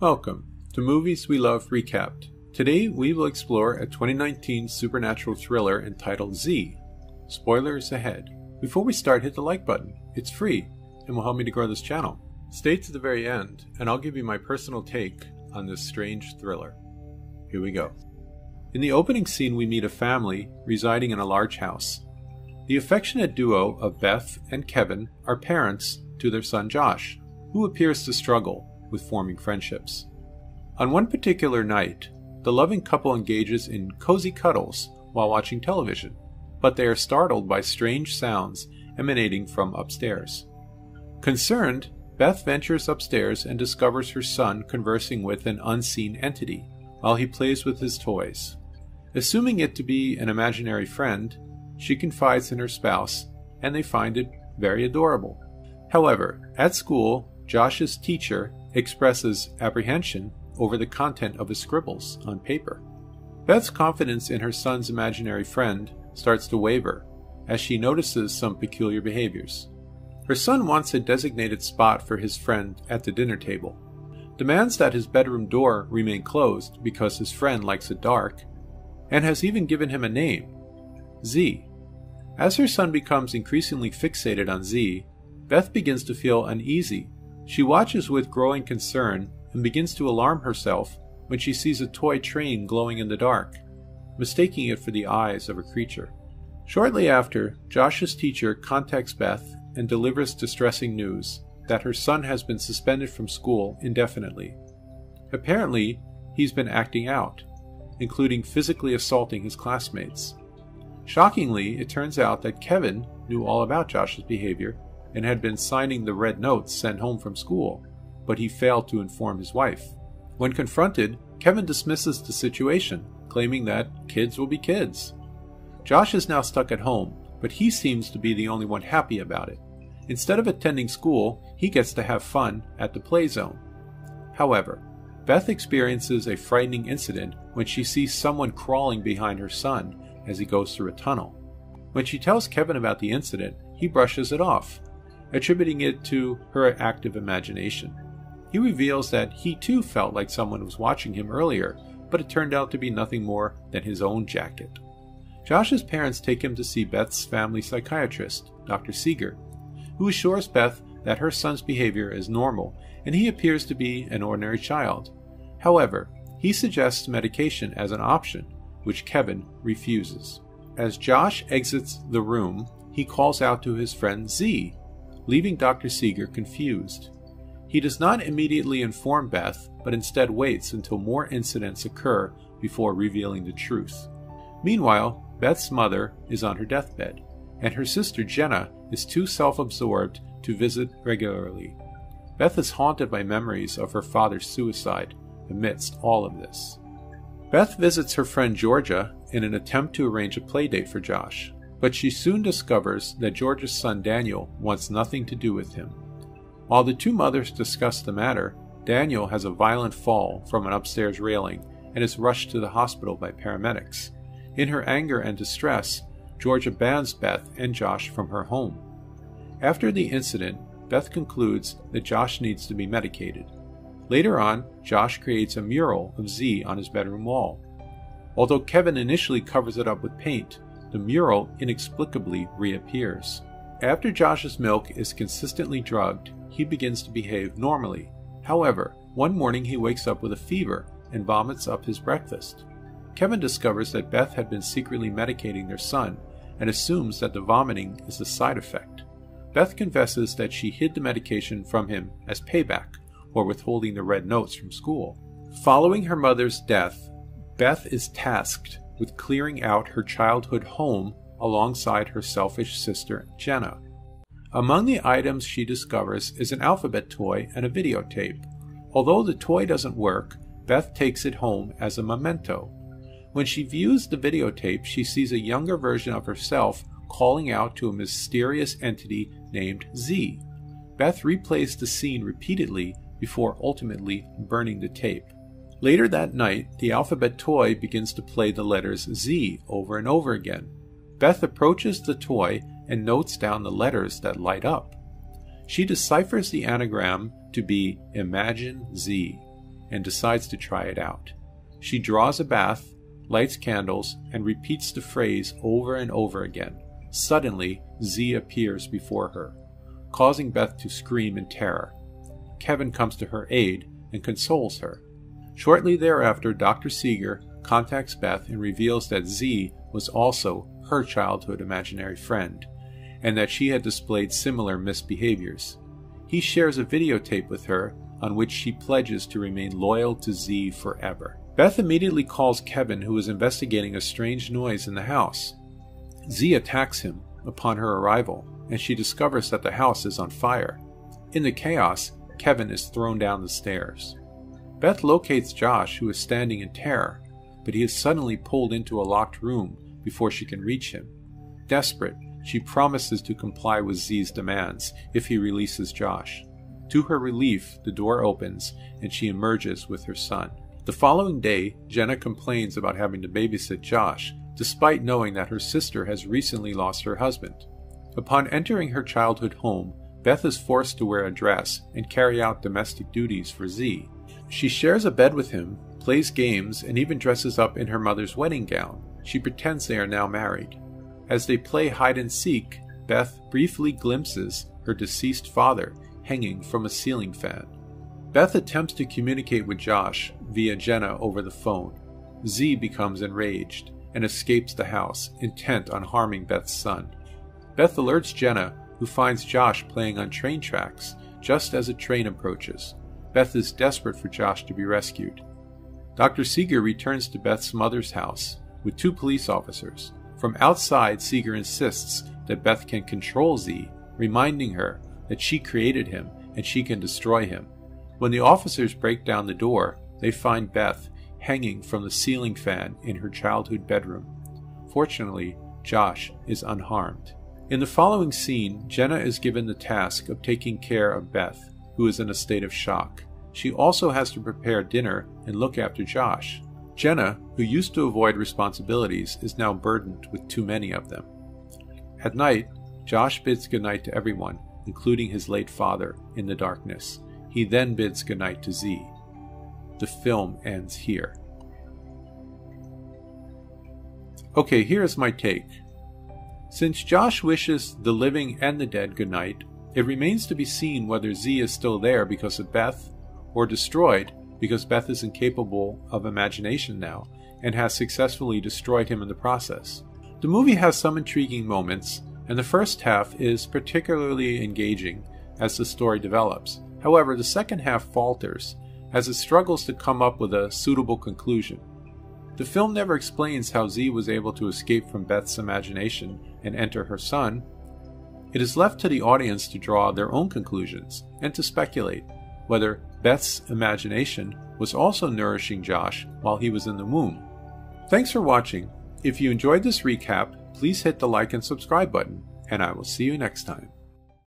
Welcome to Movies We Love Recapped. Today we will explore a 2019 supernatural thriller entitled Z. Spoilers ahead. Before we start, hit the like button. It's free and will help me to grow this channel. Stay to the very end, and I'll give you my personal take on this strange thriller. Here we go. In the opening scene, we meet a family residing in a large house. The affectionate duo of Beth and Kevin are parents to their son Josh, who appears to struggle with forming friendships. On one particular night, the loving couple engages in cozy cuddles while watching television, but they are startled by strange sounds emanating from upstairs. Concerned, Beth ventures upstairs and discovers her son conversing with an unseen entity while he plays with his toys. Assuming it to be an imaginary friend, she confides in her spouse, and they find it very adorable. However, at school, Josh's teacher expresses apprehension over the content of his scribbles on paper. Beth's confidence in her son's imaginary friend starts to waver as she notices some peculiar behaviors. Her son wants a designated spot for his friend at the dinner table, demands that his bedroom door remain closed because his friend likes it dark, and has even given him a name Z. As her son becomes increasingly fixated on Z, Beth begins to feel uneasy. She watches with growing concern and begins to alarm herself when she sees a toy train glowing in the dark, mistaking it for the eyes of a creature. Shortly after, Josh's teacher contacts Beth and delivers distressing news that her son has been suspended from school indefinitely. Apparently, he's been acting out, including physically assaulting his classmates. Shockingly, it turns out that Kevin knew all about Josh's behavior and had been signing the red notes sent home from school, but he failed to inform his wife. When confronted, Kevin dismisses the situation, claiming that kids will be kids. Josh is now stuck at home, but he seems to be the only one happy about it. Instead of attending school, he gets to have fun at the play zone. However, Beth experiences a frightening incident when she sees someone crawling behind her son as he goes through a tunnel. When she tells Kevin about the incident, he brushes it off, attributing it to her active imagination. He reveals that he too felt like someone was watching him earlier, but it turned out to be nothing more than his own jacket. Josh's parents take him to see Beth's family psychiatrist, Dr. Seeger, who assures Beth that her son's behavior is normal and he appears to be an ordinary child. However, he suggests medication as an option, which Kevin refuses. As Josh exits the room, he calls out to his friend Z, leaving Dr. Seeger confused. He does not immediately inform Beth, but instead waits until more incidents occur before revealing the truth. Meanwhile, Beth's mother is on her deathbed, and her sister Jenna is too self absorbed to visit regularly. Beth is haunted by memories of her father's suicide amidst all of this. Beth visits her friend Georgia in an attempt to arrange a playdate for Josh, but she soon discovers that George's son Daniel wants nothing to do with him. While the two mothers discuss the matter, Daniel has a violent fall from an upstairs railing and is rushed to the hospital by paramedics. In her anger and distress, Georgia bans Beth and Josh from her home. After the incident, Beth concludes that Josh needs to be medicated. Later on, Josh creates a mural of Z on his bedroom wall. Although Kevin initially covers it up with paint, the mural inexplicably reappears. After Josh's milk is consistently drugged, he begins to behave normally. However, one morning he wakes up with a fever and vomits up his breakfast. Kevin discovers that Beth had been secretly medicating their son and assumes that the vomiting is a side effect. Beth confesses that she hid the medication from him as payback for withholding the red notes from school. Following her mother's death, Beth is tasked with clearing out her childhood home alongside her selfish sister Jenna. Among the items she discovers is an alphabet toy and a videotape. Although the toy doesn't work, Beth takes it home as a memento. When she views the videotape, she sees a younger version of herself calling out to a mysterious entity named Z. Beth replays the scene repeatedly before ultimately burning the tape. Later that night, the alphabet toy begins to play the letters Z over and over again. Beth approaches the toy and notes down the letters that light up. She deciphers the anagram to be Imagine Z. and decides to try it out. She draws a bath, lights candles, and repeats the phrase over and over again. Suddenly, Z appears before her, causing Beth to scream in terror. Kevin comes to her aid and consoles her. Shortly thereafter, Dr. Seeger contacts Beth and reveals that Z was also her childhood imaginary friend, and that she had displayed similar misbehaviors. He shares a videotape with her on which she pledges to remain loyal to Z forever. Beth immediately calls Kevin, who is investigating a strange noise in the house. Z attacks him upon her arrival, and she discovers that the house is on fire. In the chaos, Kevin is thrown down the stairs. Beth locates Josh, who is standing in terror, but he is suddenly pulled into a locked room before she can reach him. Desperate, she promises to comply with Z's demands if he releases Josh. To her relief, the door opens and she emerges with her son. The following day, Jenna complains about having to babysit Josh, despite knowing that her sister has recently lost her husband. Upon entering her childhood home, Beth is forced to wear a dress and carry out domestic duties for Z. She shares a bed with him, plays games, and even dresses up in her mother's wedding gown. She pretends they are now married. As they play hide and seek, Beth briefly glimpses her deceased father hanging from a ceiling fan. Beth attempts to communicate with Josh via Jenna over the phone. Z becomes enraged and escapes the house, intent on harming Beth's son. Beth alerts Jenna, who finds Josh playing on train tracks just as a train approaches. Beth is desperate for Josh to be rescued. Dr. Seeger returns to Beth's mother's house with two police officers. From outside, Seeger insists that Beth can control Z, reminding her that she created him and she can destroy him. When the officers break down the door, they find Beth hanging from the ceiling fan in her childhood bedroom. Fortunately, Josh is unharmed. In the following scene, Jenna is given the task of taking care of Beth, who is in a state of shock. She also has to prepare dinner and look after Josh. Jenna, who used to avoid responsibilities, is now burdened with too many of them. At night, Josh bids goodnight to everyone, including his late father, in the darkness. He then bids goodnight to Z. The film ends here. Okay, here's my take. Since Josh wishes the living and the dead goodnight, it remains to be seen whether Z is still there because of Beth, or destroyed because Beth is incapable of imagination now and has successfully destroyed him in the process. The movie has some intriguing moments, and the first half is particularly engaging as the story develops. However, the second half falters as it struggles to come up with a suitable conclusion. The film never explains how Z was able to escape from Beth's imagination and enter her son. It is left to the audience to draw their own conclusions and to speculate whether Beth's imagination was also nourishing Josh while he was in the womb. Thanks for watching. If you enjoyed this recap, please hit the like and subscribe button, and I will see you next time.